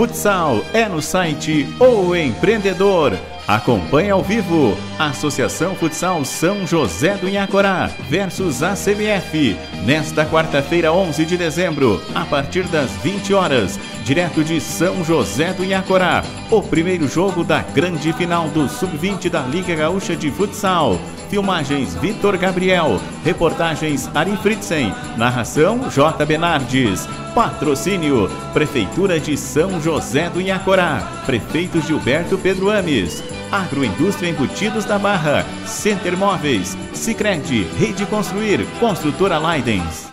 Futsal é no site O Empreendedor. Acompanhe ao vivo Associação Futsal São José do Inhacorá versus ACBF nesta quarta-feira, 11 de dezembro, a partir das 20 horas, direto de São José do Inhacorá. O primeiro jogo da grande final do Sub-20 da Liga Gaúcha de Futsal. Filmagens Vitor Gabriel, reportagens Ari Fritzen, narração J. Benardes. Patrocínio Prefeitura de São José do Inhacorá, Prefeito Gilberto Pedro Ames. Agroindústria Embutidos da Barra, Center Móveis, Sicredi, Rede Construir, Construtora Leidens.